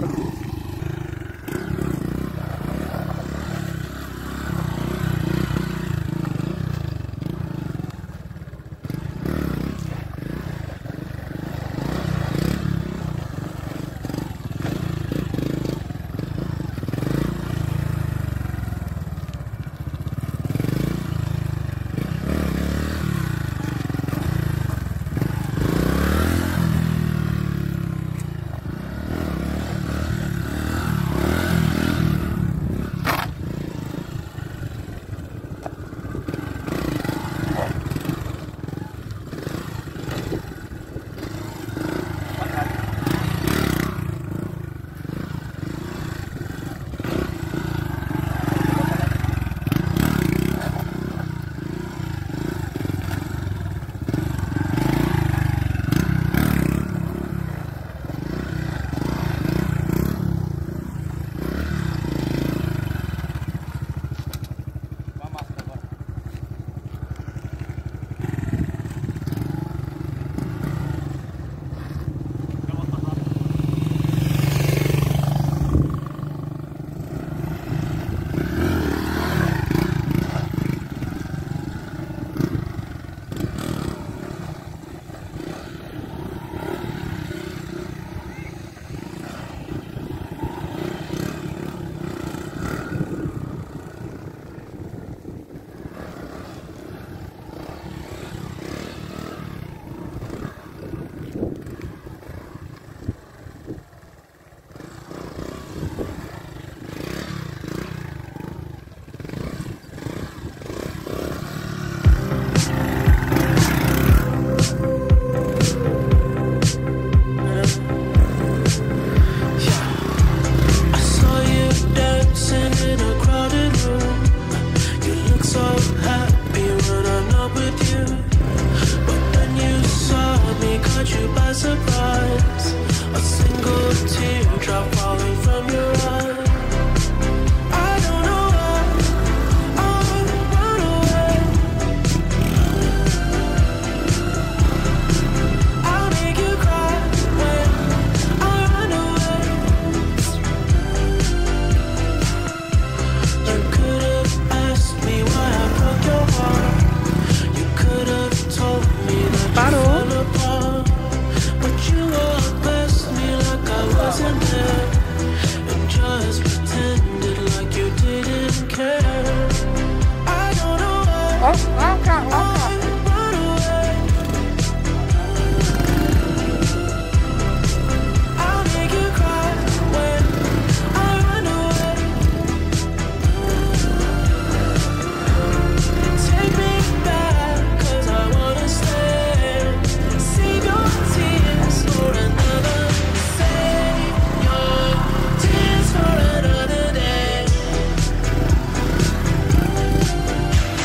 toro.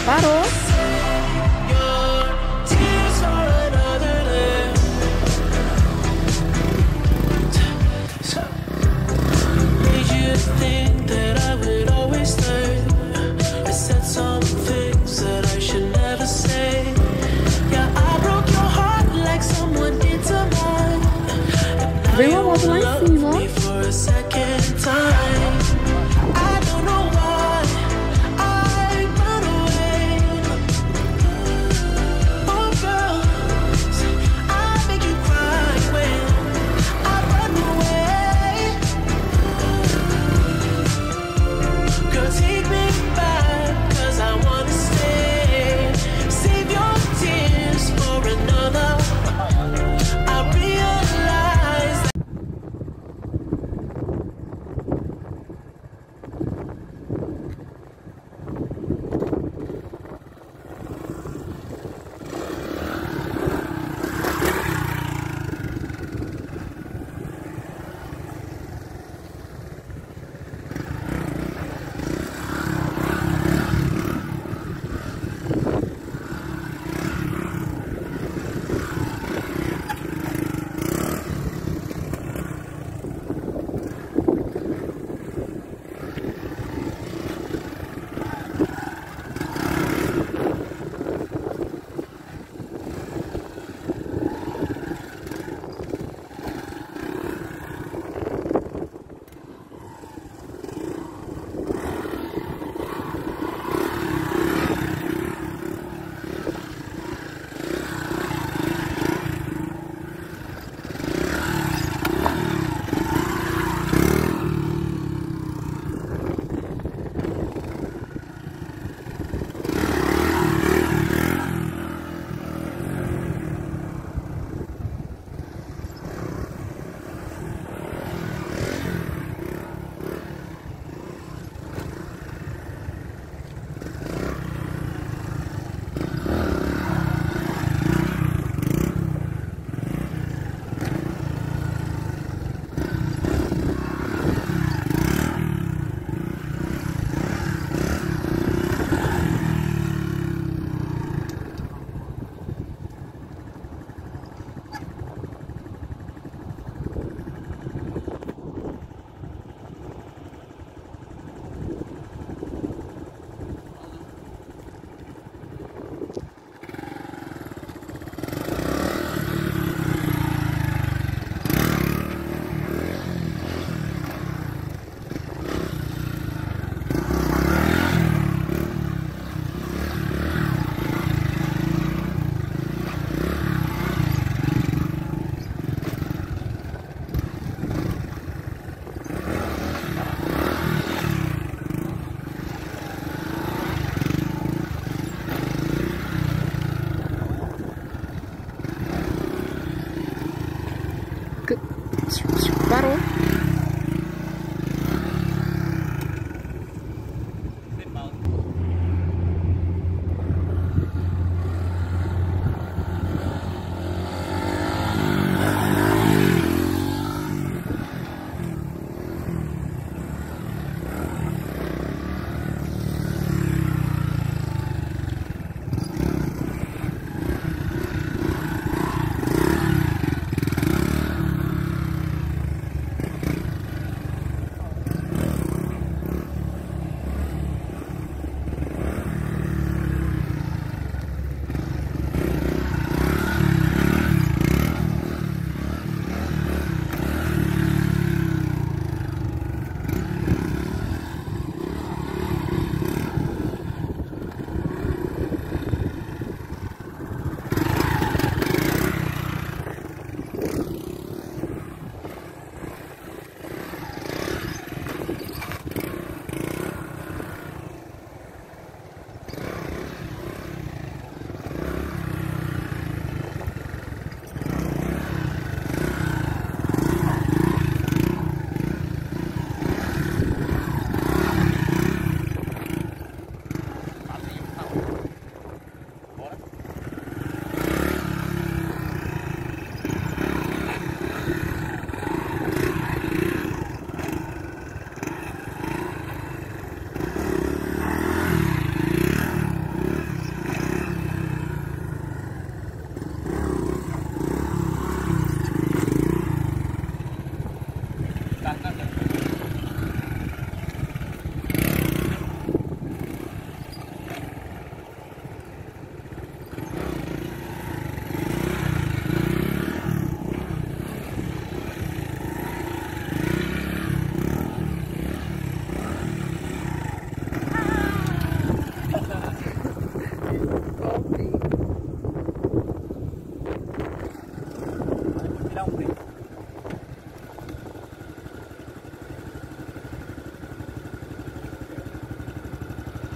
Alfaro.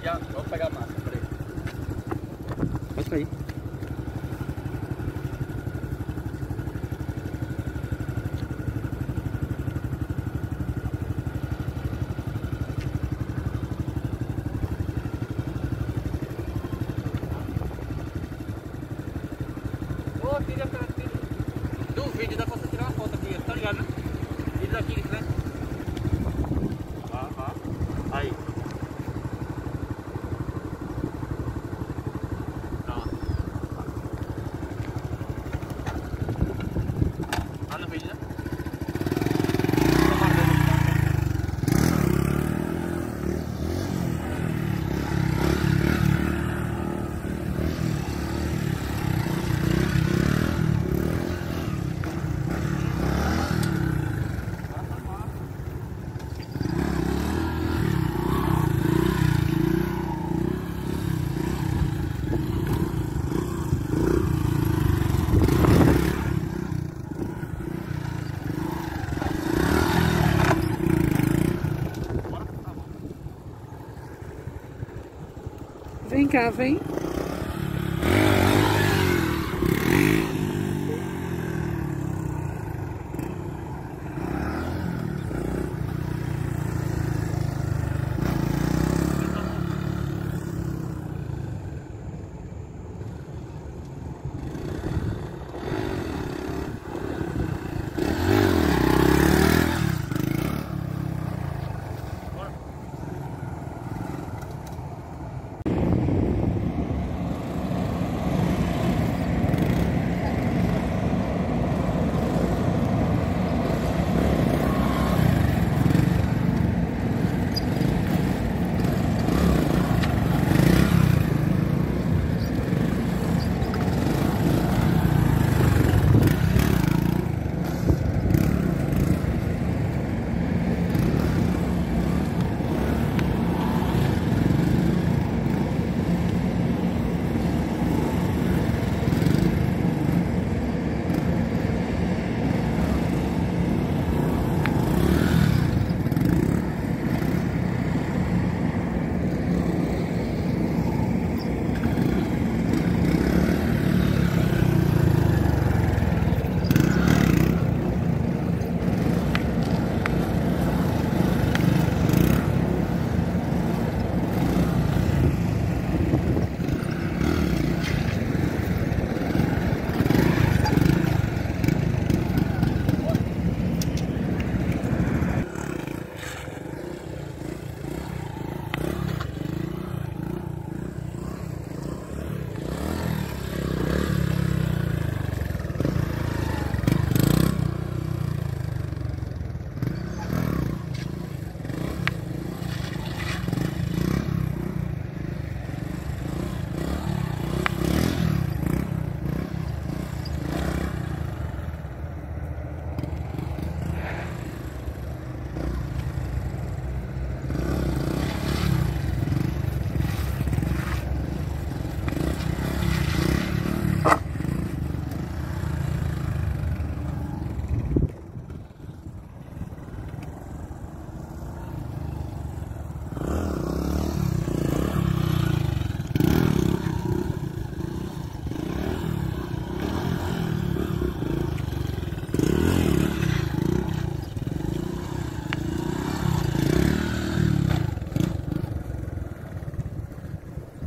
Já, vamos pegar a massa, peraí. Mostra aí. Ô, tira, tira, tira. Do vídeo dá pra você tirar uma foto aqui, tá ligado, né? Vídeo daqui, né? Cá, vem.